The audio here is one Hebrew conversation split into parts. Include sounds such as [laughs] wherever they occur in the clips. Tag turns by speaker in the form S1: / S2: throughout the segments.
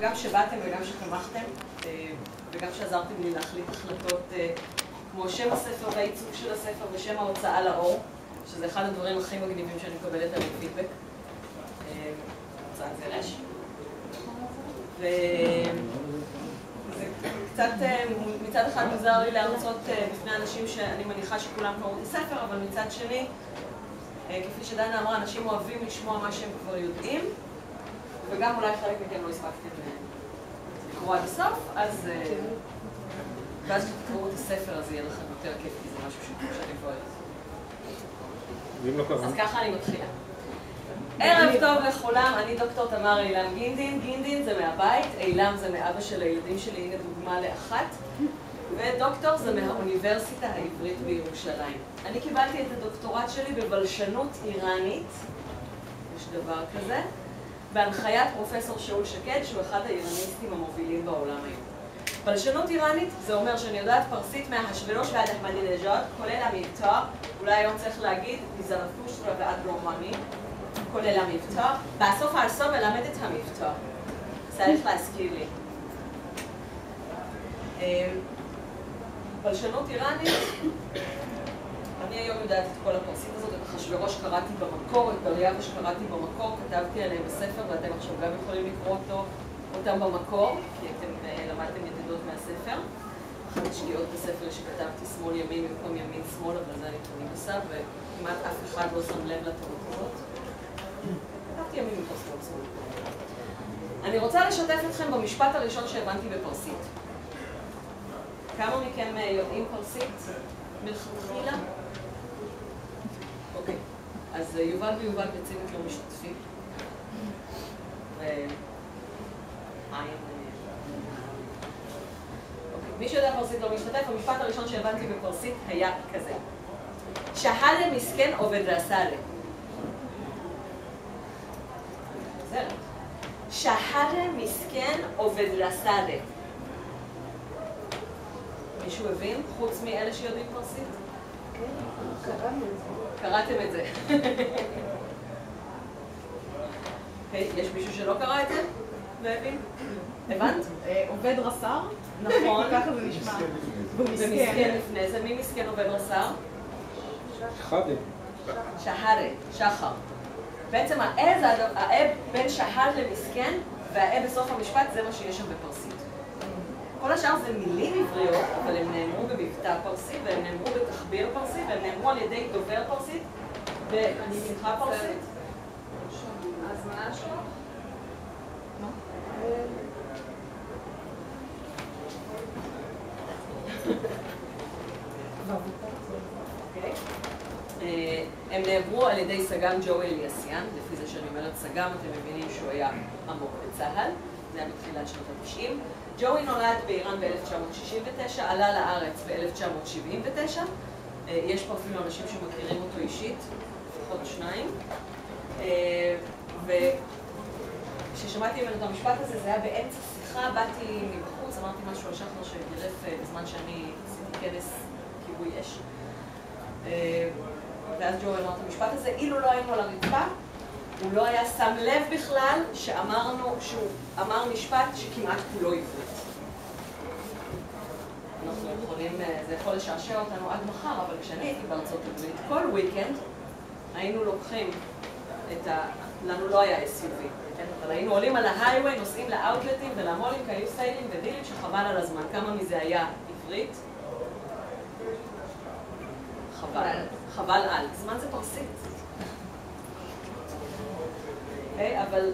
S1: גם שבאתם וגם שתמכתם, וגם שעזרתם לי להחליט החלטות כמו שם הספר והעיצוב של הספר ושם ההוצאה לאור, שזה אחד הדברים הכי מגניבים שאני מקבלת עליהם פידבק. הוצאת זרש. וזה קצת, מצד אחד מוזר לי להרצות בפני אנשים שאני מניחה שכולם קראו את הספר, אבל מצד שני, כפי שדנה אמרה, אנשים אוהבים לשמוע מה שהם כבר יודעים, וגם אולי חלק מכם לא הספקתם לקרוא עד הסוף, אז... ואז כשתקראו את הספר אז יהיה לכם יותר כיף, כי זה משהו שאני כבר... אז ככה אני מתחילה. ערב טוב לכולם, אני דוקטור תמר אילם גינדין. גינדין זה מהבית, אילם זה מאבא של הילדים שלי, הנה דוגמה לאחת. ודוקטור זה מהאוניברסיטה העברית בירושלים. אני קיבלתי את הדוקטורט שלי בבלשנות איראנית, יש דבר כזה, בהנחיית פרופסור שאול שקד, שהוא אחד האיראניסטים המובילים בעולם היום. בלשנות איראנית זה אומר שאני יודעת פרסית מהאשוורוש ועד אחמדינג'אד, כולל המבטא, אולי היום צריך להגיד מזרפושטרה ועד רומני, כולל המבטא, בסוף הארסו מלמד את המבטא. צריך להזכיר לי. בלשנות איראנית, אני היום יודעת את כל הפרסית הזאת, את אחשוורוש קראתי במקור, את דריווש קראתי במקור, כתבתי עליהם בספר ואתם עכשיו גם יכולים לקרוא אותו, אותם במקור, כי אתם למדתם ידידות מהספר. אחת השגיאות בספר שכתבתי שמאל ימין במקום ימין שמאל, אבל זה אני עושה, וכמעט אף אחד לא שם לב לטעות הזאת. כתבתי ימין במקום שמאל שמאל. אני רוצה לשתף אתכם במשפט הראשון שהבנתי בפרסית. כמה מכם יודעים פרסית מלכתחילה? אוקיי, אז יובל ויובל בצינית לא משתתפים. ועין... מי שיודע פרסית לא משתתף, המשפט הראשון שהבנתי בפרסית היה כזה. שהלה מסכן עובד רסאלה. שהלה מסכן עובד רסאלה. מישהו הבין? חוץ מאלה שיודעים פרסית? קראתם את זה. יש מישהו שלא קרא את זה? לא הבין? הבנת?
S2: עובד רס"ר?
S1: נכון.
S2: ככה זה נשמע.
S1: ומסכן לפני זה. מי מסכן עובד רס"ר?
S3: חדה.
S1: שהרה, שחר. בעצם האה בין שהר למסכן, והאה בסוף המשפט זה מה שיש שם בפרסית. כל השאר זה מילים עבריות, אבל הם נאמרו במבטא פרסי, והם נאמרו בתחביר פרסי, והם נאמרו על ידי דובר פרסית, בשמחה פרסית.
S2: הזמנה שלו?
S1: הם נאמרו על ידי סג"ם ג'ו אליאסיאן, לפי זה שאני אומרת סג"ם, אתם מבינים שהוא היה עמוק בצה"ל, זה היה בתחילת שנות ה-90. ג'וי נולד באיראן ב-1969, עלה לארץ ב-1979, יש פה אפילו אנשים שמכירים אותו אישית, לפחות שניים. וכששמעתי ממנו את המשפט הזה, זה היה באמצע שיחה, באתי מבחוץ, אמרתי משהו על שחר שגירף בזמן שאני עשיתי כנס כיבוי אש. ואז ג'ו אמר את המשפט הזה, אילו לא היינו על הרצפה, הוא לא היה שם לב בכלל שאמרנו, שהוא אמר משפט שכמעט כולו עברית. אנחנו יכולים, זה יכול לשעשע אותנו עד מחר, אבל כשאני הייתי בארצות הברית, כל וויקנד היינו לוקחים את ה... לנו לא היה SUV, כן? אבל היינו עולים על ההייווי, נוסעים לאאוטלטים ולמולים, כי היו סיילים ודילים שחבל על הזמן. כמה מזה היה עברית? חבל. חבל על. זמן זה פרסית. Okay, אבל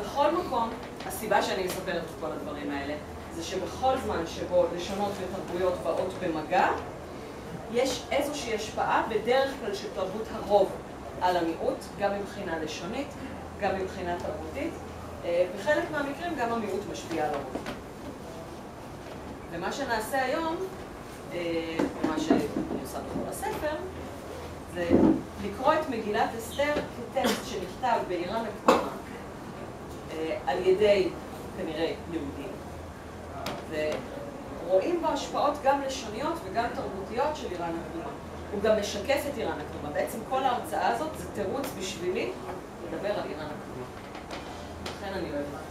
S1: בכל מקום, הסיבה שאני מספרת את כל הדברים האלה, זה שבכל זמן שבו לשונות ותרבויות באות במגע, יש איזושהי השפעה בדרך כלל של תרבות הרוב על המיעוט, גם מבחינה לשונית, גם מבחינה תרבותית. בחלק מהמקרים גם המיעוט משפיע על הרוב. ומה שנעשה היום, ומה שאני עושה בכל הספר, זה לקרוא את מגילת אסתר כטקסט שנכתב באיראן הקדומה על ידי כנראה יהודים, ורואים בו השפעות גם לשוניות וגם תרבותיות של איראן הקדומה. הוא גם משקף את איראן הקדומה. בעצם כל ההרצאה הזאת זה תירוץ בשבילי לדבר על איראן הקדומה. לכן אני אוהבת.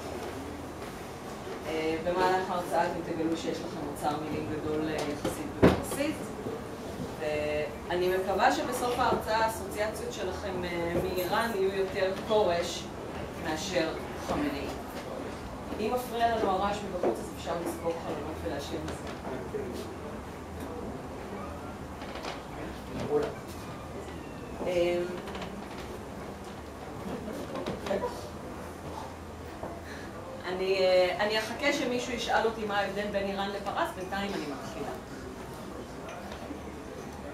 S1: במהלך ההרצאה אתם תגלו שיש לכם אוצר מילים גדול אה, יחסית בפרסית. ואני מקווה שבסוף ההרצאה האסוציאציות שלכם אה, מאיראן יהיו יותר כורש מאשר חמינאי. אם מפריע לנו הרעש מבחוץ אז אפשר לסגור חלונות ולהשאיר מזה. אמ, אה, אני אחכה שמישהו ישאל אותי מה ההבדל בין איראן לפרס, בינתיים אני מתחילה.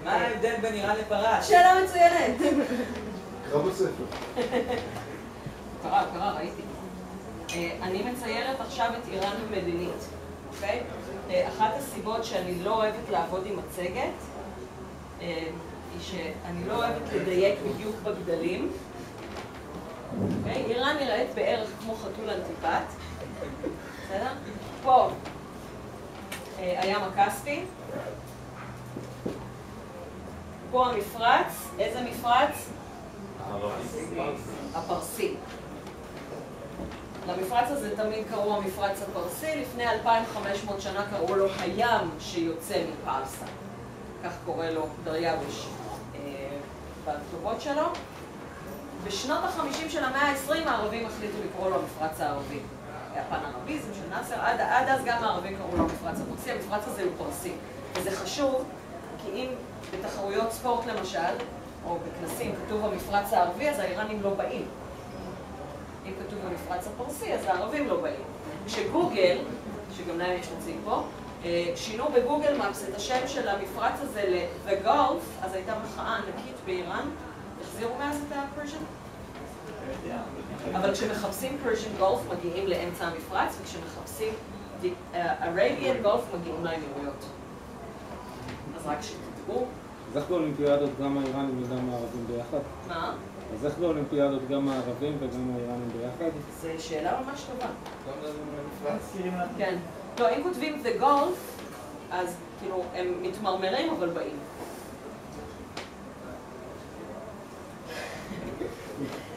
S4: מה ההבדל בין איראן לפרס?
S1: שאלה מצוינת.
S3: לא בספר.
S1: קרה, קרה, ראיתי. אה, אני מציירת עכשיו את איראן המדינית, אוקיי? אה, אחת הסיבות שאני לא אוהבת לעבוד עם מצגת, אה, היא שאני לא אוהבת לדייק בדיוק בגדלים. אוקיי? איראן נראית בערך כמו חתול אנטיפט, בסדר? פה הים הכספי, פה המפרץ, איזה מפרץ? הפרסי. למפרץ הזה תמיד קראו המפרץ הפרסי, לפני 2,500 שנה קראו לו הים שיוצא מפרסה. כך קורא לו דריווש אה, בכתובות שלו. בשנות ה-50 של המאה ה-20 הערבים החליטו לקרוא לו המפרץ הערבי. היה פן ערביזם של נאסר, עד, עד אז גם הערבים קראו לו המפרץ הפרסי, המפרץ הזה הוא פרסי. וזה חשוב, כי אם בתחרויות ספורט למשל, או בכנסים כתוב המפרץ הערבי, אז האיראנים לא באים. אם כתוב המפרץ הפרסי, אז הערבים לא באים. כשגוגל, שגם להם יש נציג פה, אה, שינו בגוגל מפס את השם של המפרץ הזה ל-The Gulf, אז הייתה מחאה ענקית באיראן. החזירו מאז את הפרשן? אבל כשמחפשים פרשן גולף מגיעים לאמצע המפרץ, וכשמחפשים Arabian גולף מגיעים לאמירויות. אז רק שתדעו.
S3: אז איך באולימפיאדות גם האיראנים וגם הערבים ביחד?
S1: מה?
S3: אז איך באולימפיאדות גם הערבים וגם האיראנים ביחד?
S1: זו שאלה ממש טובה.
S4: לא.
S1: כן. לא, אם כותבים The Golf, אז כאילו הם מתמרמרים אבל באים.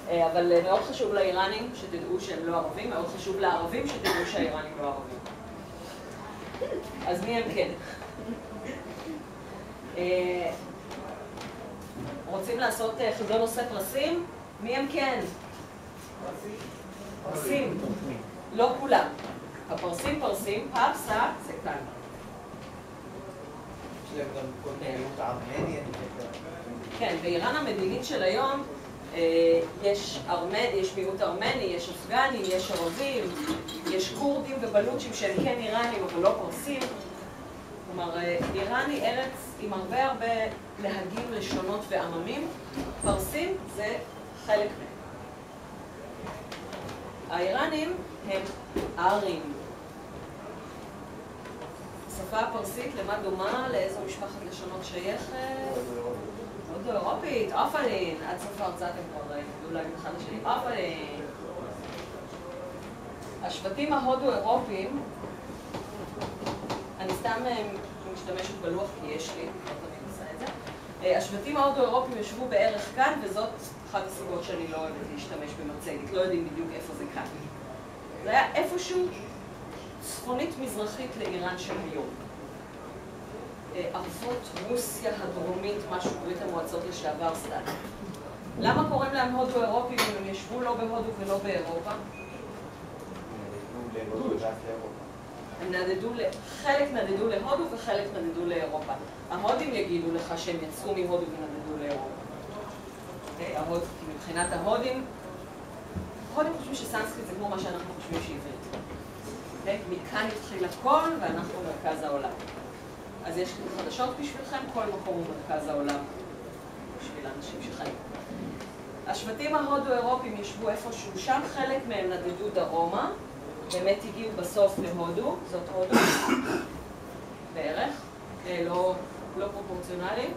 S1: אה, אבל מאוד חשוב לאיראנים שתדעו שהם לא ערבים, מאוד חשוב לערבים שתדעו שהאיראנים לא ערבים. אז מי הם כן? אה, רוצים לעשות אה, חידון עושה פרסים? מי הם כן? פרסים. לא כולם. הפרסים פרסים, פרסה זה כאן. כן, באיראן המדינית של היום אה, יש, ארמני, יש מיעוט ארמני, יש אפגנים, יש ערבים, יש כורדים ובלוצ'ים שהם כן איראנים אבל לא פרסים. כלומר, אה, איראן היא ארץ עם הרבה הרבה להגים, לשונות ועממים. פרסים זה חלק מהם. האיראנים הם ארים. השפה הפרסית, למה דומה? לאיזו משפחת לשונות שייכת? הודו אירופית, אופלין. עד סוף ההרצאה אתם כבר אה, תדעו להגיד אחד לשני, אופלין. השבטים ההודו-אירופיים, אני סתם אה, משתמשת בלוח כי יש לי, לא תמיד עושה את זה. אה, השבטים ההודו-אירופיים ישבו בערך כאן, וזאת אחת הסיבות שאני לא אוהבת להשתמש במצגת. לא יודעים בדיוק איפה זה כאן. זה היה איפשהו צפונית-מזרחית לאיראן של היום. אה, ערבות רוסיה הדרומית, משהו ברית המועצות לשעבר סטלין. למה קוראים להם הודו-אירופים אם הם ישבו לא בהודו ולא באירופה? הם נדדו, חלק נדדו להודו וחלק נדדו לאירופה. ההודים יגידו לך שהם יצאו מהודו ונדדו לאירופה. אוקיי? כי מבחינת ההודים, ההודים חושבים שסנסקריט זה כמו מה שאנחנו חושבים שעברית. אוקיי? מכאן התחיל הכל ואנחנו מרכז העולם. אז יש לי חדשות בשבילכם, כל מקום הוא מרכז העולם בשביל האנשים שחיים. השבטים ההודו-אירופים ישבו איפשהו שם, חלק מהם נדדו דרומה, באמת הגיעו בסוף להודו, זאת הודו, בערך, אה, לא, לא פרופורציונלי,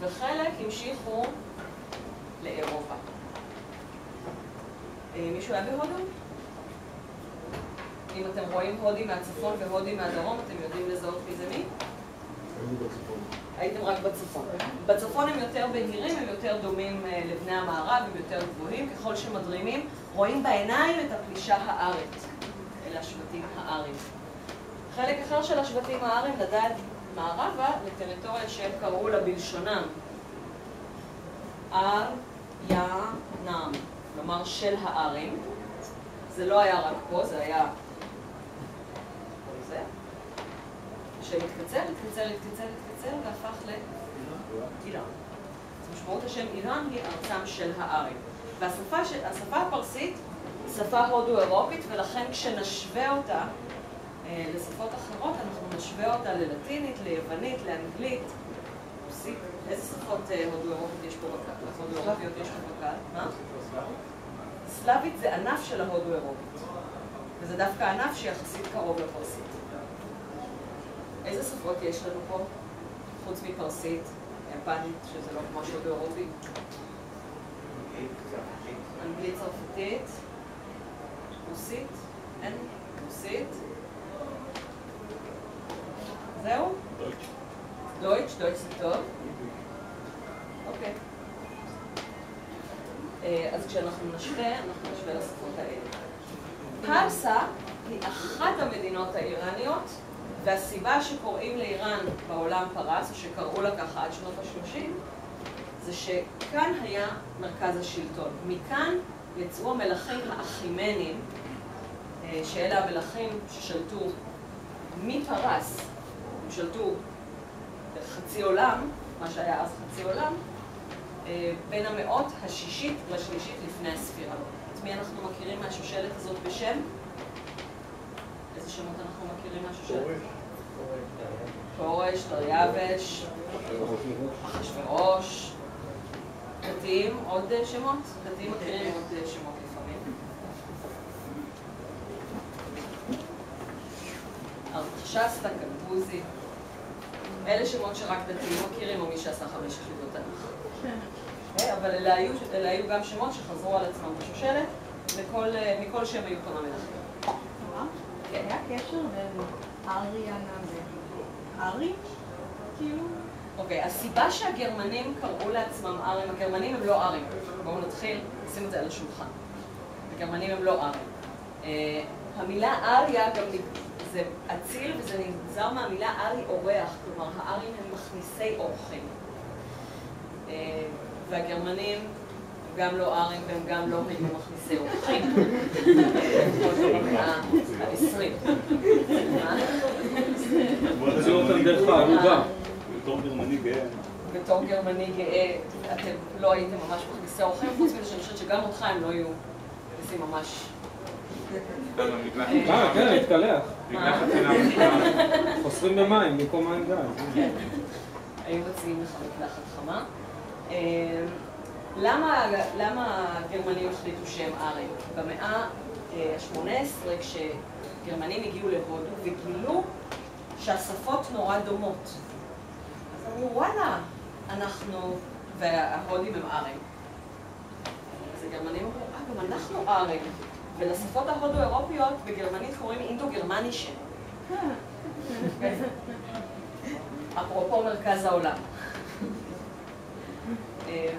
S1: וחלק המשיכו לאירופה. אה, מישהו היה בהודו? אם אתם רואים הודי מהצפון והודי מהדרום, אתם יודעים לזהות מי זה מי? הייתם רק בצפון. בצפון הם יותר בהירים, הם יותר דומים אה, לבני המערב, הם יותר גבוהים. ככל שמדרימים, רואים בעיניים את הפלישה הארית. אל השבטים הארים. חלק אחר של השבטים הארים נדד מערבה לטריטוריה שהם קראו לה בלשונם אר ינם, כלומר של הארים. זה לא היה רק פה, זה היה כל זה, שהתקצר, התקצר, התקצר, התקצר והפך לאיראן. אז משמעות השם איראן היא ארצם של הארים. והשפה הפרסית היא שפה הודו-אירופית, ולכן כשנשווה אותה אה, לשפות אחרות, אנחנו נשווה אותה ללטינית, ליוונית, לאנגלית, רוסית. איזה שפות אה, הודו-אירופית יש פה בקהל? הודו-אירופיות יש פה בקהל? מה? סלאבית זה ענף של ההודו-אירופית, וזה דווקא ענף שיחסית קרוב לפרסית. איזה שפות יש לנו פה? חוץ מפרסית, יפנית, שזה לא כמו שהודו-אירופי, אנגלית צרפתית, רוסית, אין? רוסית. זהו? דויטש, דויטש זה טוב. אוקיי. אה, אז כשאנחנו נשווה, אנחנו נשווה לשפות האלה. פרסה היא אחת המדינות האיראניות, והסיבה שקוראים לאיראן בעולם פרס, או שקראו לה ככה עד שנות ה-30, זה שכאן היה מרכז השלטון. מכאן יצאו המלכים האחימנים, אה, שאלה המלכים ששלטו מפרס, הם שלטו חצי עולם, מה שהיה אז חצי עולם, אה, בין המאות השישית לשלישית לפני הספירה. את מי אנחנו מכירים מהשושלת הזאת בשם? איזה שמות אנחנו מכירים מהשושלת? כורש, דריווש, אחשוורוש, דתיים, עוד אה, שמות? דתיים מכירים עוד אה, שמות לפעמים. ארתחשסתא, כלבוזי, אלה שמות שרק דתיים מכירים, או מי שעשה חמש יחידות תנ"ך. אה, אבל אלה היו, אלה היו גם שמות שחזרו על עצמם בשושלת, וכל, מכל שם היו כמה מלכים. כן.
S2: היה קשר בין אריאנה וארי? כאילו?
S1: אוקיי, הסיבה שהגרמנים קראו לעצמם ארים, הגרמנים הם לא ארים. בואו נתחיל, נשים את זה על השולחן. הגרמנים הם לא ארים. אה, המילה אריה גם נ- זה אציל וזה נגזר מהמילה ארי אורח, כלומר הארים הם מכניסי אורחים. אה, והגרמנים הם גם לא ארים והם גם לא היו מכניסי אורחים. אה, לפחות לא במאה ה-20. מה?
S3: תחזיר אותם דרך הערובה.
S5: בתור גרמני גאה.
S1: בתור גרמני גאה, אתם לא הייתם ממש מכניסי אורחים, חוץ מזה שאני חושבת שגם אותך הם לא היו מכניסים ממש...
S3: אה, כן, להתקלח. [laughs] חוסרים במים במקום מים גז.
S1: היו מציעים לך מקלחת חמה. אה, למה, למה הגרמנים החליטו שהם ארים? במאה ה-18, כשגרמנים הגיעו להודו וגילו שהשפות נורא דומות. אמרו, וואלה, אנחנו... וההודים הם ארים. אז הגרמנים אמרו, אה, גם אנחנו ארים. ולשפות ההודו-אירופיות בגרמנית קוראים אינדו-גרמנישן. [laughs] אפרופו מרכז העולם. אה,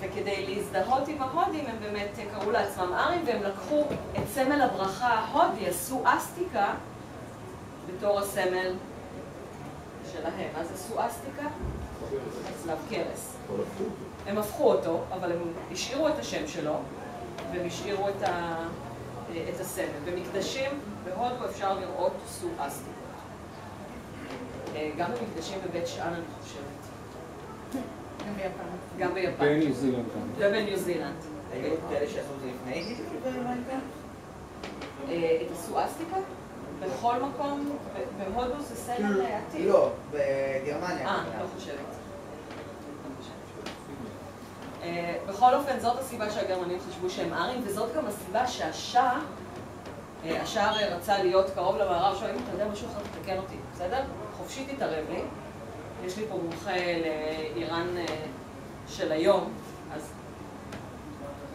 S1: וכדי להזדהות עם ההודים הם באמת קראו לעצמם ארים והם לקחו את סמל הברכה ההודי, עשו אסטיקה בתור הסמל שלהם. מה זה סואסטיקה? צלב קרס. הם הפכו אותו, אבל הם השאירו את השם שלו והם השאירו את, ה... את הסמל. במקדשים בהודו אפשר לראות סואסטיקה. אה, גם במקדשים בבית שאן אני חושבת,
S2: גם ביפן.
S1: גם ביפן
S3: בניו זילנד.
S1: ובניו זילנד.
S4: היו כאלה שעשו את זה לפני באמריקה?
S1: אה, את הסואסטיקה? בכל מקום, בהודו זה סמל עתיק.
S4: לא, בגרמניה.
S1: אה, לא חושבת. אה, בכל אופן, זאת הסיבה שהגרמנים חשבו שהם ארים, וזאת גם הסיבה שהשאה, אה, השאה הרי רצה להיות קרוב למערב, שואלים, אתה יודע משהו אחר, תתקן אותי, בסדר? חופשי תתערב לי. יש לי פה מומחה לאיראן אה, של היום, אז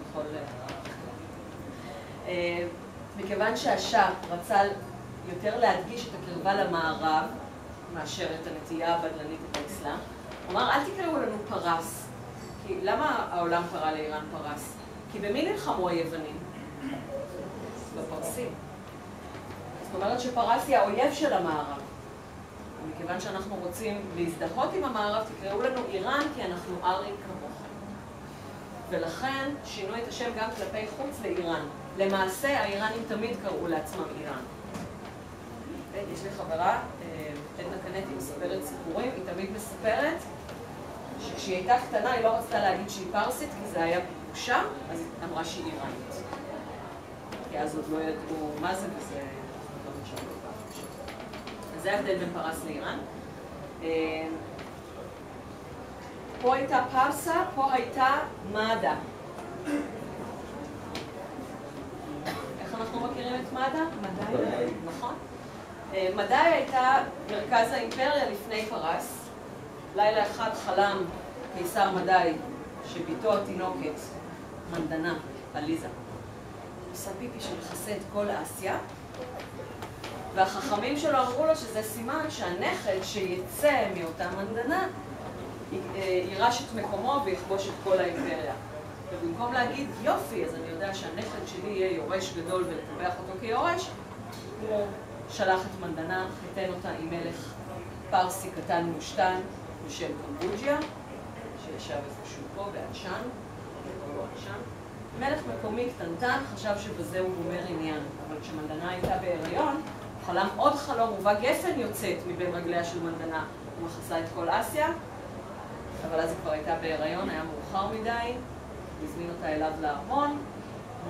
S1: יכול... אה, אה, מכיוון שהשאה רצה יותר להדגיש את הקרבה למערב מאשר את הנטייה הבדלנית את האסלאם, הוא אמר, אל תקראו לנו פרס. כי למה העולם קרא לאיראן פרס? כי במי נלחמו היוונים? בפרסים. אומרת שפרס היא האויב של המערב. ומכיוון שאנחנו רוצים להזדהות עם המערב, תקראו לנו איראן, כי אנחנו ארים כמוכם. ולכן שינו את השם גם כלפי חוץ לאיראן. למעשה האיראנים תמיד קראו לעצמם איראן. יש לי חברה, אה, עדנה קנטי, מספרת סיפורים, היא תמיד מספרת שכשהיא הייתה קטנה היא לא רצתה להגיד שהיא פרסית, כי זה היה בושה, אז היא אמרה שהיא איראנית. כי אז עוד לא ידעו מה זה, וזה לא. אז זה ההבדל בין פרס לאיראן. אה, פה הייתה פרסה, פה הייתה מד"א. איך אנחנו מכירים את מד"א?
S2: מדי.
S1: נכון. אה, מדי הייתה מרכז האימפריה לפני פרס. לילה אחד חלם קיסר מדי שבתו התינוקת, מנדנה, עליזה, עושה פיפי שמכסה את כל אסיה, והחכמים שלו אמרו לו שזה סימן שהנכד שיצא מאותה מנדנה אה, יירש את מקומו ויכבוש את כל האימפריה. ובמקום להגיד יופי, אז אני יודע שהנכד שלי יהיה יורש גדול ולטפח אותו כיורש, הוא שלח את מנדנה, חיתן אותה עם מלך פרסי קטן מושתן בשם קמבוג'יה, שישב איפשהו פה עשן. מלך מקומי קטנטן חשב שבזה הוא גומר עניין, אבל כשמנדנה הייתה בהיריון, הוא חלם עוד חלום, ובא גפן יוצאת מבין רגליה של מנדנה, הוא מכסה את כל אסיה, אבל אז היא כבר הייתה בהיריון, היה מאוחר מדי, הוא הזמין אותה אליו לארמון,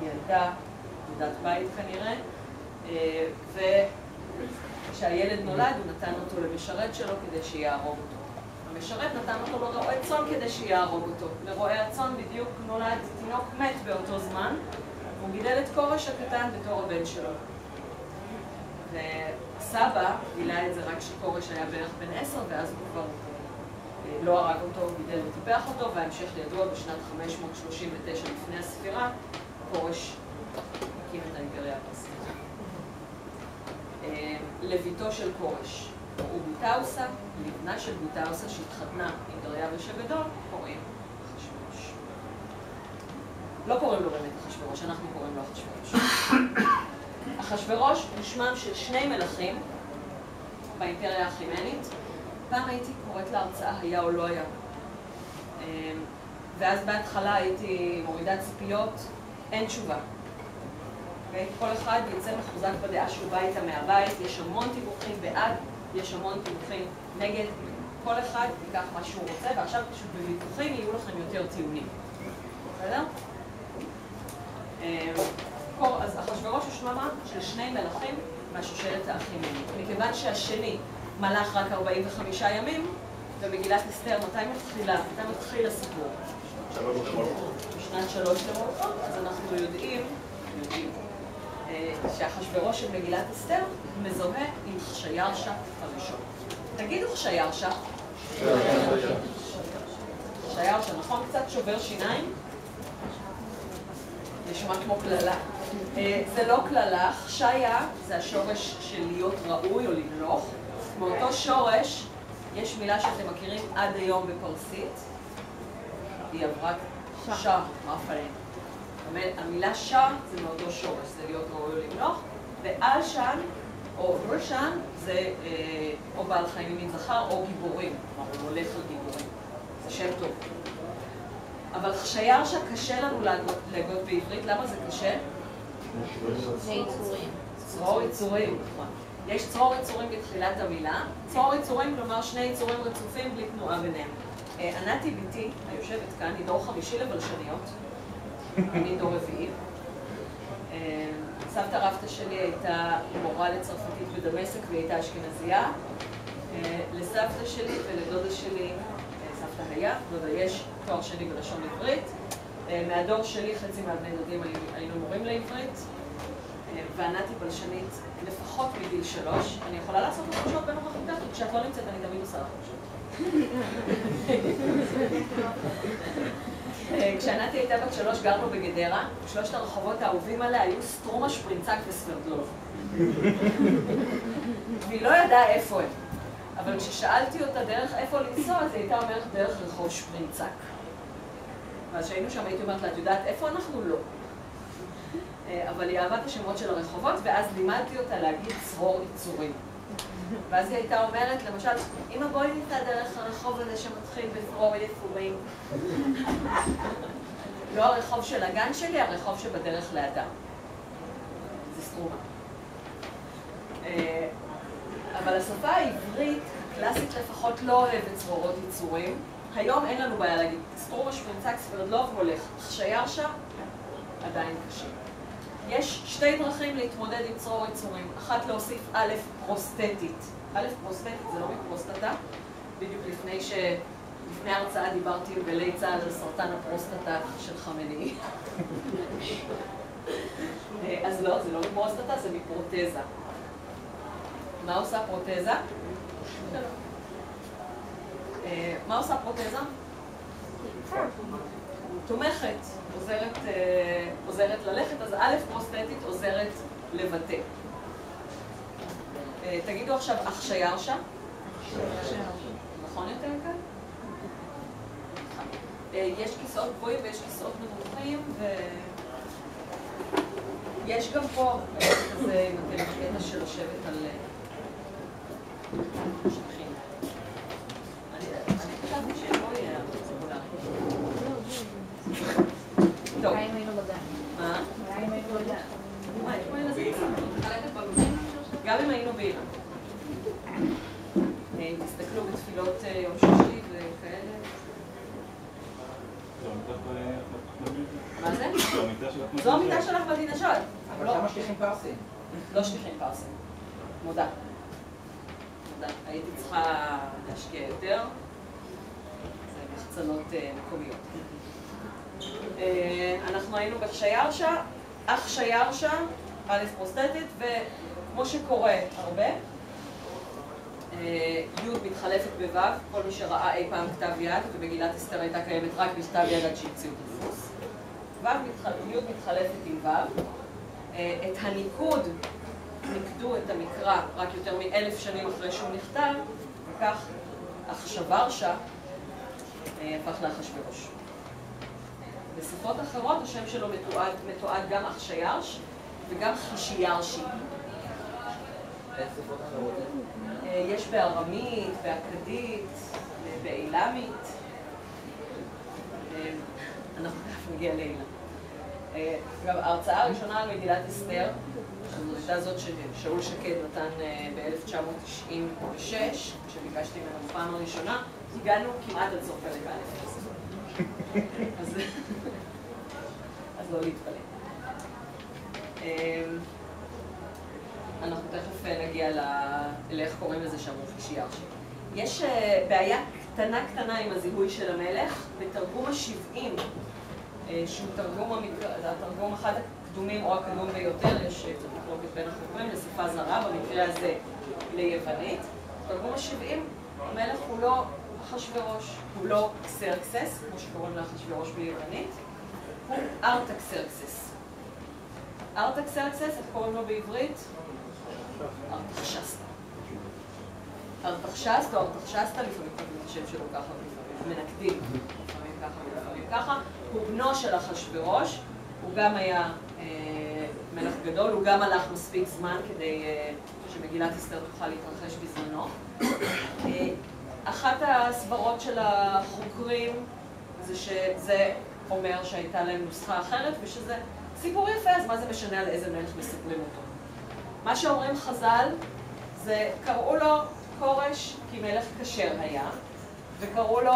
S1: היא ילדה, ילדת בית כנראה, אה, וכשהילד נולד הוא נתן אותו למשרת שלו כדי שיהרוג אותו. המשרת נתן אותו לרועה צאן כדי שיהרוג אותו. לרועה הצאן בדיוק נולד תינוק מת באותו זמן, והוא גידל את כורש הקטן בתור הבן שלו. וסבא גילה את זה רק כשכורש היה בערך בן עשר, ואז הוא כבר אה, לא הרג אותו, הוא גידל וטיפח אותו, וההמשך ידוע בשנת 539 לפני הספירה, כורש הקים את האימפריה הפרסית. אה, לביתו של כורש, קראו בוטאוסה, לבנה של בוטאוסה שהתחתנה עם דריווש הגדול, קוראים אחשוורוש. לא קוראים לו באמת אחשוורוש, אנחנו קוראים לו אחשוורוש. אחשוורוש הוא שמם של שני מלכים באימפריה החימנית. פעם הייתי קוראת להרצאה היה או לא היה. אמ, ואז בהתחלה הייתי מורידה ציפיות, אין תשובה. אוקיי? כל אחד יוצא מחוזק בדעה שהוא בא איתה מהבית, יש המון תיווכים בעד, יש המון תיווכים נגד, כל אחד ייקח מה שהוא רוצה, ועכשיו פשוט בוויכוחים יהיו לכם יותר טיעונים. בסדר? אמ, אז אחשוורוש הוא שממה של שני מלכים מהשושלת האחימנית. מכיוון שהשני מלך רק 45 ימים, במגילת אסתר, מתי מתחילה? מתי מתחיל הסיפור? בשנת שלוש למולכות, אז אנחנו יודעים, יודעים, שאחשוורוש של מגילת אסתר מזוהה עם חשיירשה הראשון. תגידו חשיירשה. חשיירשה, נכון? קצת שובר שיניים? נשמע כמו קללה. אה, זה לא קללה, חשיה זה השורש של להיות ראוי או למלוך. מאותו שורש יש מילה שאתם מכירים עד היום בפרסית, היא עברה שה, רפאל. המילה שה זה מאותו שורש, זה להיות ראוי או למלוך, ואלשן או רושן זה אה, או בעל חיים ממין זכר או גיבורים, כלומר הוא הולך על גיבורים. זה שם טוב. אבל חשיירשה קשה לנו להגות בעברית, למה זה קשה?
S2: יצורים.
S1: צרור יצורים, נכון. יש צרור יצורים בתחילת המילה. צרור יצורים, כלומר שני יצורים רצופים בלי תנועה ביניהם. אה, ענתי בתי, היושבת כאן, היא דור חמישי לבלשניות. אני דור רביעי. אה, סבתא רבתא שלי הייתה מורה לצרפתית בדמשק והיא הייתה אשכנזייה. אה, לסבתא שלי ולדודה שלי, אה, סבתא היה, דודה יש, תואר שני בלשון עברית. מהדור שלי חצי מהבני דודים היינו מורים לעברית. וענת היא בלשנית לפחות מגיל שלוש. אני יכולה לעשות לך שעות בנוכחותה, כי כשאת לא נמצאת אני תמיד עושה לך פשוט. כשענתי הייתה בת שלוש גרנו בגדרה, שלושת הרחובות האהובים עליה היו סטרומה, שפרינצק וסברדלוב. והיא לא ידעה איפה הם. אבל כששאלתי אותה דרך איפה לנסוע, אז היא הייתה אומרת דרך רחוב שפרינצק. ואז כשהיינו שם הייתי אומרת לה, את יודעת איפה אנחנו? לא. אה, אבל היא אהבה את השמות של הרחובות, ואז לימדתי אותה להגיד צרור יצורים. ואז היא הייתה אומרת, למשל, אמא בואי ניסע דרך הרחוב הזה שמתחיל בצרור יצורים. לא הרחוב של הגן שלי, הרחוב שבדרך לאדם. זה סטרומה. אה, אבל השפה העברית, הקלאסית לפחות, לא אוהבת צרורות יצורים. היום אין לנו בעיה להגיד, סטרומה שפרינצק ספרדלוב הולך, חשיירשה עדיין קשה. יש שתי דרכים להתמודד עם צרור יצורים. אחת להוסיף א' פרוסטטית. א' פרוסטטית זה לא מפרוסטטה. בדיוק לפני ש... לפני ההרצאה דיברתי עם גלי צה"ל על סרטן הפרוסטטה של חמני. [laughs] אז לא, זה לא מפרוסטטה, זה מפרוטזה. מה עושה פרוטזה? אה, מה עושה פרוטזה? תומכת, עוזרת, אה, עוזרת ללכת, אז א' פרוסטטית עוזרת לבטא. אה, תגידו עכשיו אחשיירשה. נכון יותר כאן? אה, יש כיסאות גבוהים ויש כיסאות נמוכים, ויש גם פה כזה, אם אתם בקטע של לשבת על... אה, שטחים. אני אני חשבתי שפה יהיה פופולרי. טוב,
S2: אולי אם היינו בגן.
S1: מה?
S2: אולי אם היינו בגן.
S1: מה, יש פה ילדים? באילן. אה, תסתכלו בתפילות אה, יום שישי וכאלה. מה זה? זו המיטה שלך בדין השוד.
S4: אבל כמה שליחים פרסים?
S1: לא שליחים פרסים. מודה. מודה. הייתי צריכה להשקיע יותר. זה מחצנות אה, מקומיות. אנחנו היינו בשיירשה, אח שיירשה, א' פרוסטטית, וכמו שקורה הרבה, אה, י' מתחלפת בו', כל מי שראה אי פעם כתב יד, ומגילת אסתר הייתה קיימת רק בכתב יד עד שהמציאו את הדפוס. י' מתחלפת עם ו'. אה, את הניקוד ניקדו את המקרא רק יותר מאלף שנים אחרי שהוא נכתב, וכך אחשוורשה אה, הפך לאחשוורוש. בשפות אחרות השם שלו מתועד, מתועד גם אחשיירש וגם חישיירשי.
S4: איזה שפות אחרות זה?
S1: אה, יש בארמית, באכדית, אה, באילמית. אה, אנחנו תכף נגיע לאילם. אה, אגב, ההרצאה הראשונה על מגילת אסתר, הייתה זאת ששאול שקד נתן אה, ב-1996, כשביקשתי ממנו בפעם הראשונה, הגענו כמעט עד סוף פרק א'. אז [laughs] לא להתפלא. אנחנו תכף אה, נגיע לאיך קוראים לזה שם, חישיירשי. יש אה, בעיה קטנה קטנה עם הזיהוי של המלך בתרגום השבעים, אה, שהוא תרגום, המק- התרגום אחד הקדומים או הקדום ביותר, יש קצת מחלוקת בין החוקרים, לשפה זרה, במקרה הזה ליוונית. תרגום השבעים, המלך הוא לא אחשורוש, הוא לא קסרקסס, כמו שקוראים לאחשורוש ביוונית, הוא ארטקסרקסס. ארטקסרקסס, איך קוראים לו בעברית? ארתחשסתא. ארתחשסתא או ארתחשסתא, לפעמים כותבים את השם שלו ככה ולפעמים מנקדים, לפעמים ככה ולפעמים ככה. הוא בנו של אחשורוש, הוא גם היה אה, מלך גדול, הוא גם הלך מספיק זמן כדי אה, שמגילת אסתר תוכל להתרחש בזמנו. אה, אחת הסברות של החוקרים זה שזה אומר שהייתה להם נוסחה אחרת ושזה סיפור יפה, אז מה זה משנה על איזה מלך מספרים אותו? מה שאומרים חז"ל זה קראו לו כורש כי מלך כשר היה, וקראו לו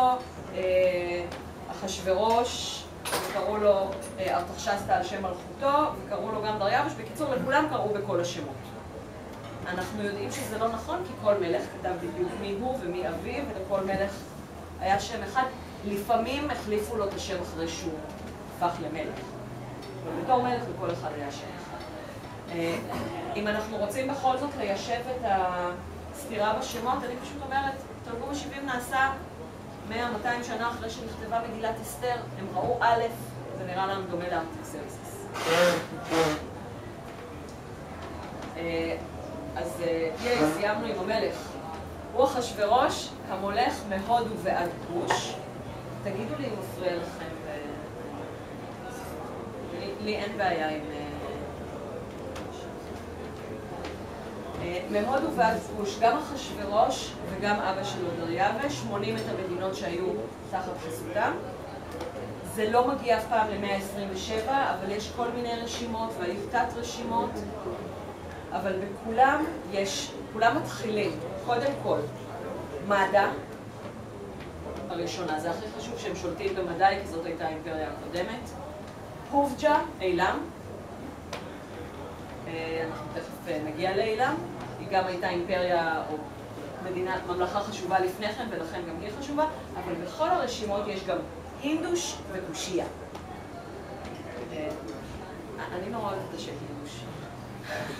S1: אה, אחשורוש, וקראו לו אה, ארתחשסתא על שם מלכותו, וקראו לו גם דריווש. בקיצור, לכולם קראו בכל השמות. אנחנו יודעים שזה לא נכון, כי כל מלך כתב בדיוק מי הוא ומי אביו, ולכל מלך היה שם אחד. לפעמים החליפו לו את השם אחרי שהוא הפך למלך. אבל בתור מלך לכל אחד היה שם אחד. אה, אם אנחנו רוצים בכל זאת ליישב את הסתירה בשמות, אני פשוט אומרת, תרגום ה-70 נעשה 100-200 שנה אחרי שנכתבה מגילת אסתר, הם ראו א', זה נראה לנו דומה לארטקסרקסס. אה, אז אה, ייי, סיימנו עם המלך. הוא אחשורוש, המולך מהודו ועד כוש. תגידו לי אם מפריע לכם. לי אין בעיה עם... אה, אה, מהודו ועד כוש, גם אחשורוש וגם אבא שלו דריווש מונים את המדינות שהיו תחת חסותם. זה לא מגיע אף פעם למאה ה-27, אבל יש כל מיני רשימות והיו תת-רשימות, אבל בכולם יש, כולם מתחילים, קודם כל, מדע, הראשונה, זה הכי חשוב שהם שולטים במדעי, כי זאת הייתה האימפריה הקודמת. פובג'ה, אילם, אה, אנחנו תכף אה, נגיע לאילם, היא גם הייתה אימפריה או מדינת ממלכה חשובה לפני כן, ולכן גם היא חשובה, אבל בכל הרשימות יש גם הינדוש וקושייה. אני נורא אוהבת את השם הינדוש.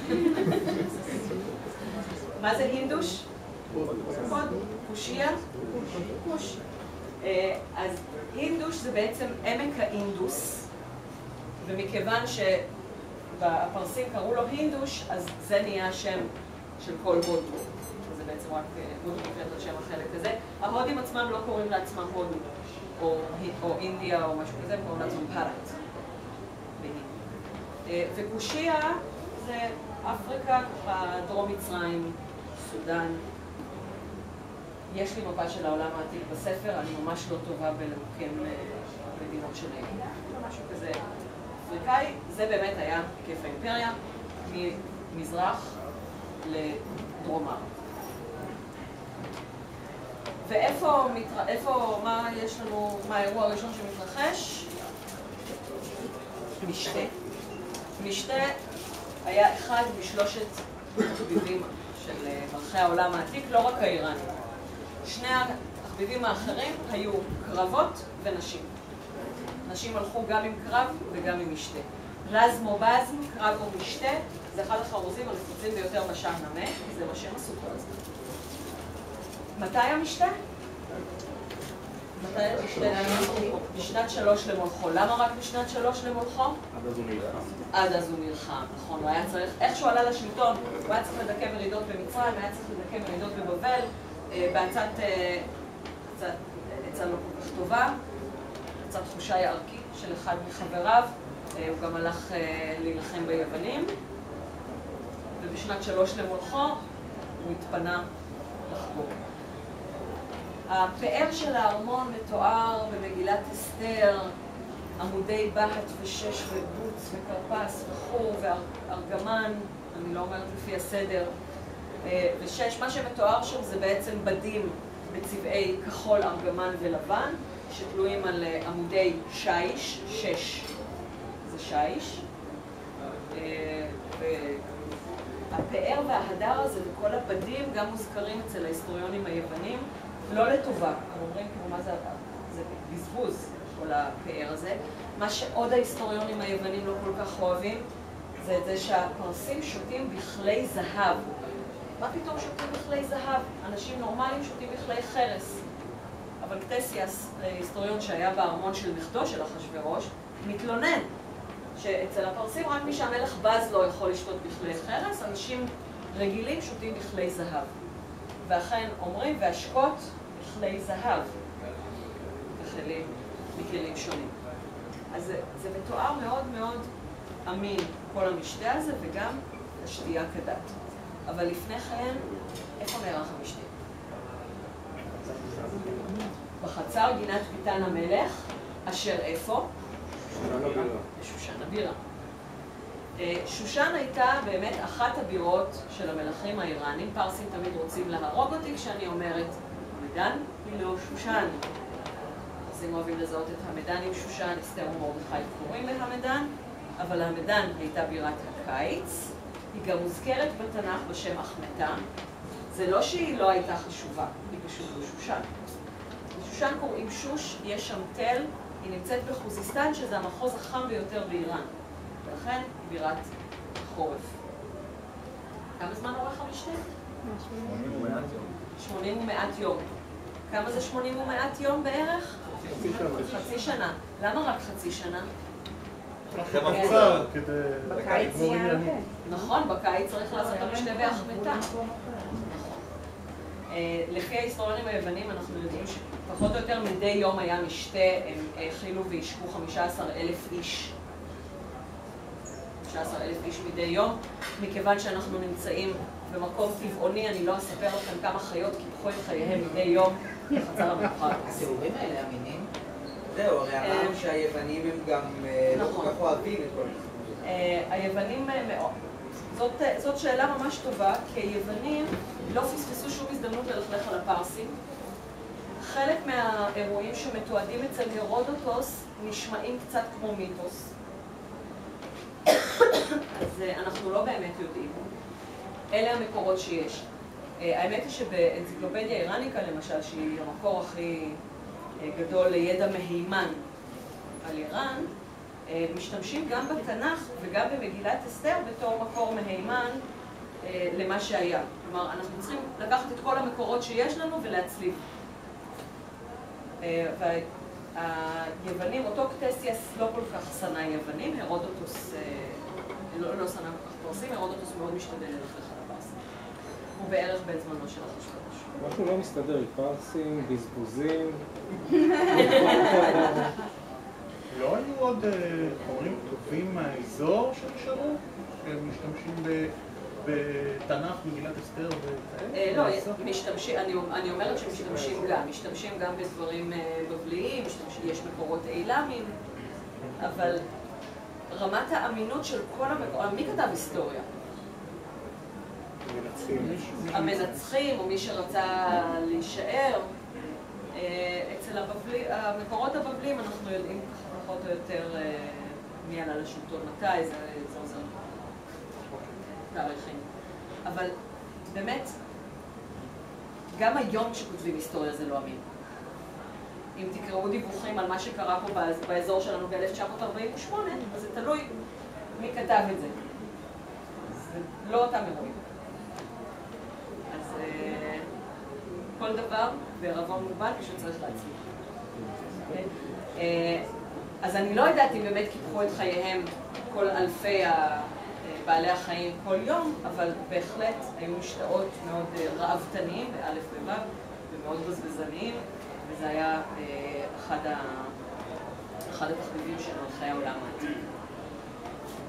S1: [laughs] מה זה הינדוש? קושייה, כוש. אה, אז הינדוש זה בעצם עמק האינדוס, ומכיוון שהפרסים קראו לו הינדוש, אז זה נהיה השם של כל הודו. זה בעצם רק הודו נקראת על שם החלק הזה. ההודים עצמם לא קוראים לעצמם הודו, או, או אינדיה או משהו כזה, הם קוראים לעצמם פארט. אה, וקושייה זה אפריקה, דרום מצרים, סודאן. יש לי מפה של העולם העתיק בספר, אני ממש לא טובה בלמוקם אה, מדינות שלהם. משהו כזה אפריקאי, זה באמת היה היקף האימפריה, ממזרח לדרום מערב. ואיפה, מתר... איפה, מה יש לנו, מה האירוע הראשון שמתרחש? משתה. משתה היה אחד משלושת התחביבים של אה, מלכי העולם העתיק, לא רק האיראנים. שני התחביבים האחרים היו קרבות ונשים. נשים הלכו גם עם קרב וגם עם משתה. רזמו בזם, קרב או משתה, זה אחד החרוזים הנפוצים ביותר בשאהנמה, זה מה שהם עשו כל הזמן. מתי המשתה? מתי המשתה? בשנת שלוש למולכו. למה רק בשנת שלוש למולכו?
S3: עד אז הוא נלחם.
S1: עד אז הוא נלחם, נכון, הוא היה צריך, איך שהוא עלה לשלטון, הוא היה צריך לדכא מרידות במצרים, היה צריך לדכא מרידות בבבל, אה, בעצת, אה, עצה לא כל כך טובה, קצת תחושה יערכית של אחד מחבריו, אה, הוא גם הלך להילחם ביוונים, ובשנת שלוש למולכו הוא התפנה לחגוג. הפאר של הארמון מתואר במגילת אסתר, עמודי בהט ושש ובוץ וכרפס וחור וארגמן, אני לא אומרת לפי הסדר, אה, ושש, מה שמתואר שם זה בעצם בדים בצבעי כחול, ארגמן ולבן, שתלויים על אה, עמודי שיש, שש זה שיש. הפאר וההדר הזה וכל הבדים גם מוזכרים אצל ההיסטוריונים היוונים, לא לטובה. הם אומרים, כאילו, מה זה, זה בזבוז, כל הפאר הזה. מה שעוד ההיסטוריונים היוונים לא כל כך אוהבים, זה את זה שהפרסים שותים בכלי זהב. מה פתאום שותים בכלי זהב? אנשים נורמליים שותים בכלי חרס. אבל קטסיאס, היסטוריון שהיה בארמון של נכדו של אחשוורוש, מתלונן שאצל הפרסים רק מי שהמלך בז לא יכול לשתות בכלי חרס, אנשים רגילים שותים בכלי זהב. ואכן אומרים והשקות בכלי זהב, בכלים, מכלים שונים. אז זה, זה מתואר מאוד מאוד אמין, כל המשתה הזה, וגם השתייה כדת. אבל לפני כן, איפה נערך המשתה? בחצר גינת ביתן המלך, אשר איפה? בשושן הבירה. אה, שושן הייתה באמת אחת הבירות של המלכים האיראנים. פרסים תמיד רוצים להרוג אותי כשאני אומרת, המדן היא לא שושן. פרסים אוהבים לזהות את המדן עם שושן, אסתר ומרדכי קוראים להמדן, אבל המדן הייתה בירת הקיץ. היא גם מוזכרת בתנ"ך בשם אחמתה. זה לא שהיא לא הייתה חשובה, היא פשוט לא שושן. לשושן קוראים שוש, יש שם תל, היא נמצאת בחוזיסטן, שזה המחוז החם ביותר באיראן. ולכן היא בירת חורף. כמה זמן אורך המשתה? 80 ומעט יום. כמה זה 80 ומעט יום בערך? חצי שנה. למה רק חצי שנה?
S2: בקיץ יהיה הרבה.
S1: נכון, בקיץ צריך לעשות את המשתה בהחמתה. אה, לפי ההיסטוריונים היוונים אנחנו יודעים שפחות או יותר מדי יום היה משתה, הם האכילו והשקו 15 אלף איש. אלף איש מדי יום. מכיוון שאנחנו נמצאים במקום טבעוני, אני לא אספר לכם כמה חיות קיפחו את חייהם מדי יום בחצר המאוחר.
S4: הסירובים האלה אמינים? זהו, הרי אמרנו
S1: אה,
S4: שהיוונים הם גם אה, לא
S1: נכון.
S4: כל כך אוהבים את כל.
S1: אה, היוונים מאוד... זאת, זאת שאלה ממש טובה, כי היוונים לא פספסו שום הזדמנות ללכלך על הפרסים. חלק מהאירועים שמתועדים אצל הרודוטוס נשמעים קצת כמו מיתוס. אז אה, אנחנו לא באמת יודעים. אלה המקורות שיש. אה, האמת היא שבאנציקלופדיה איראניקה למשל, שהיא המקור הכי אה, גדול לידע מהימן על איראן, משתמשים גם בתנ"ך וגם במגילת אסתר בתור מקור מהימן אה, למה שהיה. כלומר, אנחנו צריכים לקחת את כל המקורות שיש לנו ולהצליב. אה, והיוונים, אותו קטסיאס לא כל כך שנא יוונים, הרודוטוס אה, לא, לא שנא כל כך פרסים, הרודוטוס מאוד משתדל ללכלך על הפרסים. הוא בערך בן זמנו של אחשוורוש.
S3: משהו לא מסתדר, פרסים, בזבוזים. [laughs]
S2: לא היו עוד אה, חומרים טובים מהאזור שנשארו? שמשתמשים בתנ"ך, מגילת אסתר וכאלה?
S1: אה, לא? משתמשים, אני, אני אומרת שמשתמשים גם, משתמשים גם בדברים אה, בבליים, יש מקורות אילמים, אבל רמת האמינות של כל המקורות, מי כתב היסטוריה?
S3: מנצחים.
S1: המנצחים, או מי שרצה להישאר. אצל הבבלי, המקורות הבבליים אנחנו יודעים פחות או יותר אה, מי עלה לשלטון מתי, זה עוזר תאריכים. אבל באמת, גם היום כשכותבים היסטוריה זה לא אמין. אם תקראו דיווחים על מה שקרה פה באז- באזור שלנו ב-1948, אז זה תלוי מי כתב את זה. זה לא אותם אירועים. אז אה, כל דבר בערבון מוגבל פשוט צריך להצליח. אז אני לא יודעת אם באמת קיפחו את חייהם כל אלפי אה, בעלי החיים כל יום, אבל בהחלט היו משתאות מאוד אה, ראוותניים, באלף ובו', ומאוד בזבזניים, וזה היה אה, אחד, ה... אחד התחביבים של מלכי העולם העתיק.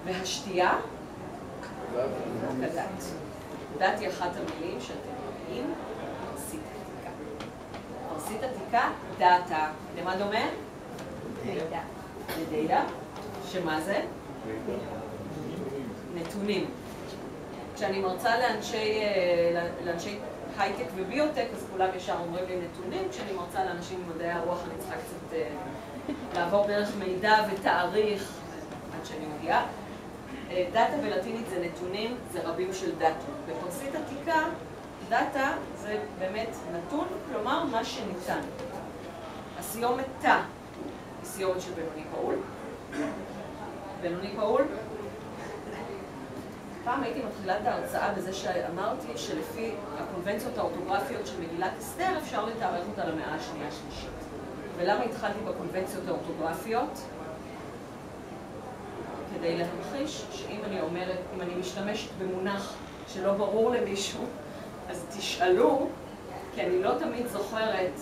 S1: והשתייה, כדת. דת היא אחת המילים שאתם יודעים, פרסית עתיקה. פרסית עתיקה, דאטה. למה דומה? לדידה. שמה זה? נתונים. כשאני מרצה לאנשי, אה, לאנשי הייטק וביוטק, אז כולם ישר אומרים לי נתונים. כשאני מרצה לאנשים ממדעי הרוח, אני צריכה קצת אה, לעבור דרך מידע ותאריך עד שאני מגיעה. אה, data בלטינית זה נתונים, זה רבים של datum. בפרסית עתיקה, דאטה זה באמת נתון, כלומר מה שניתן. הסיומת תא סיומת של בינוני פעול. בינוני פעול. פעם הייתי מתחילה את ההרצאה בזה שאמרתי שלפי הקונבנציות האורטוגרפיות של מגילת אסתר אפשר לתארך אותה למאה השנייה-שלישית. ולמה התחלתי בקונבנציות האורטוגרפיות? כדי להמחיש שאם אני אומרת, אם אני משתמשת במונח שלא ברור למישהו, אז תשאלו, כי אני לא תמיד זוכרת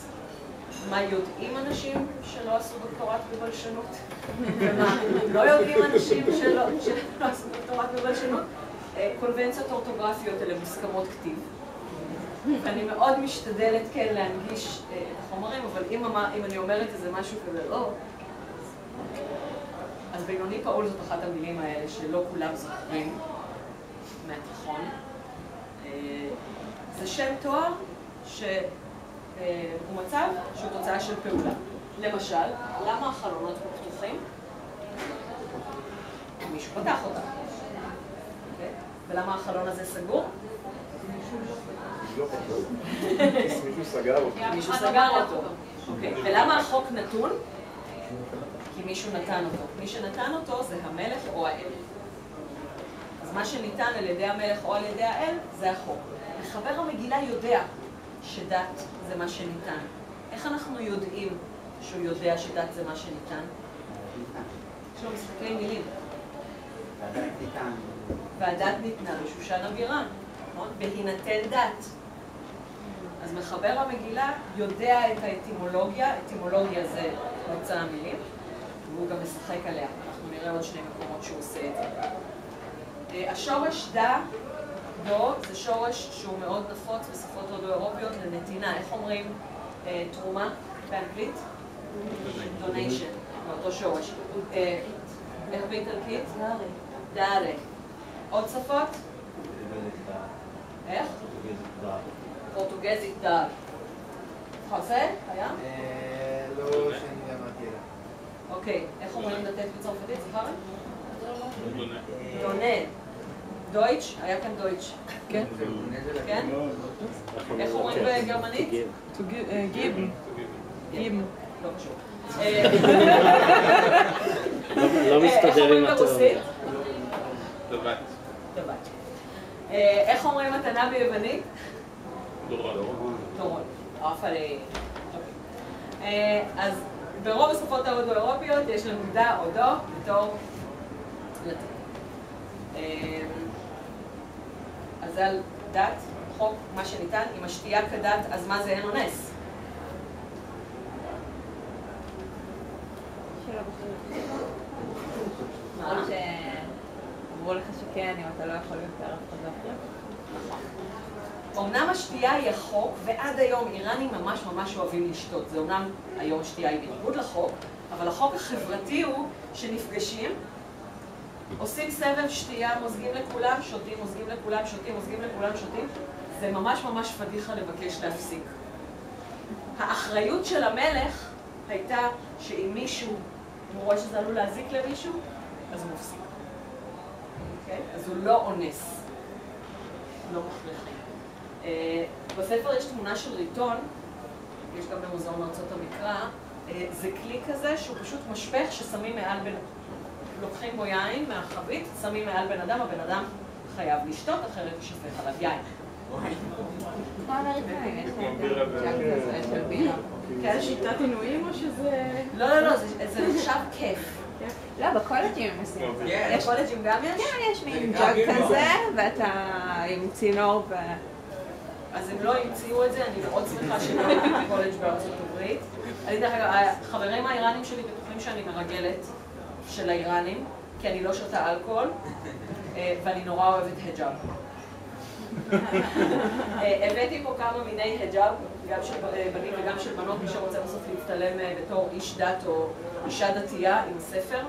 S1: מה יודעים אנשים שלא עשו דוקטורט בבלשנות, ומה לא יודעים אנשים שלא, שלא עשו דוקטורט בבלשנות. אה, קונבנציות אורטוגרפיות אלה מוסכמות כתיב. ואני מאוד משתדלת כן להנגיש אה, את החומרים, אבל אם, אמר- אם אני אומרת איזה משהו כזה, לא, אז בינוני פעול זאת אחת המילים האלה שלא כולם זוכרים מהתיכון. אה, זה שם תואר שהוא מצב שהוא תוצאה של פעולה. למשל, למה החלונות פה פתוחים? מישהו פתח אותם. אוקיי? ולמה החלון הזה סגור?
S5: מישהו סגר אותו.
S1: מישהו סגר אותו. אוקיי. ולמה החוק נתון? כי מישהו נתן אותו. מי שנתן אותו זה המלך או האל. אז מה שניתן על ידי המלך או על ידי האל זה החוק. מחבר המגילה יודע שדת זה מה שניתן. איך אנחנו יודעים שהוא יודע שדת זה מה שניתן? יש לו משחקי מילים. והדת ניתנה לשושן הבירה, נכון? בהינתן דת. אז מחבר המגילה יודע את האטימולוגיה, אטימולוגיה זה מוצא המילים, והוא גם משחק עליה. אנחנו נראה עוד שני מקומות שהוא עושה את זה. אה, השורש דה, דו, זה שורש שהוא מאוד נפוץ בשפות הודו-אירופיות לנתינה. איך אומרים אה, תרומה באנגלית? דוניישן, מאותו שורש. אה, איך באיטלקית? דארה. עוד שפות? איך? פורטוגזית דאר. חסה? היה?
S4: אה, לא שאני למדתי.
S1: אוקיי, איך אומרים לתת בצרפתית? זכרת?
S4: אה,
S1: דונה. דויטש? היה כאן דויטש.
S6: כן.
S1: כן? איך אומרים בגרמנית?
S6: To give- אה, גיבן. גיבן.
S1: לא קשור. אה,
S7: לא
S1: איך
S7: מסתדר עם התיאוריה.
S1: אה, איך אומרים מתנה ביוונית?
S5: דורון.
S1: אוקיי. אה, אז ברוב השפות ההודו-אירופיות יש לנו דה או דו בתור לטין. אה, אז זה על דת, חוק, מה שניתן. אם השתייה כדת, אז מה זה אין. מה?
S8: לך שכן, אם אתה לא יכול יותר, אף אחד לא יכריח.
S1: אמנם השתייה היא החוק, ועד היום איראנים ממש ממש אוהבים לשתות. זה אמנם היום השתייה היא בניגוד לחוק, אבל החוק החברתי הוא שנפגשים, עושים סבב שתייה, מוזגים לכולם, שותים, מוזגים לכולם, שותים, מוזגים לכולם, שותים. זה ממש ממש פדיחה לבקש להפסיק. האחריות של המלך הייתה שאם מישהו, הוא רואה שזה עלול להזיק למישהו, אז הוא מפסיק. אוקיי? אז הוא לא אונס. לא מכריחים. אה, בספר יש תמונה של ריטון, יש גם במוזיאון ארצות המקרא, אה, זה כלי כזה שהוא פשוט משפך ששמים מעל בן... לוקחים בו יין מהחבית, שמים מעל בן אדם, הבן אדם חייב לשתות, אחרת יישפך עליו יין.
S5: בירה.
S1: כן,
S6: שיטת עינויים או שזה...
S1: לא, לא, לא, זה- זה נחשב כיף.
S8: לא, בקולג'ים הם עושים את זה.
S4: כן.
S8: יש-
S1: בקולג'ים גם יש?
S8: כן, יש מין
S4: זה jug
S8: כזה, ואתה עם צינור ו...
S1: אז הם לא המציאו את זה, אני מאוד שמחה בקולג' בארצות הברית. אני דרך אגב, החברים האיראנים שלי בטוחים שאני מרגלת של האיראנים, כי אני לא שותה אלכוהול, אה, ואני נורא אוהבת היג'אב. אה, הבאתי פה כמה מיני היג'אב, גם של אה, בנים וגם של בנות, מי שרוצה בסוף להצטלם בתור איש דת או אישה דתייה עם ספר.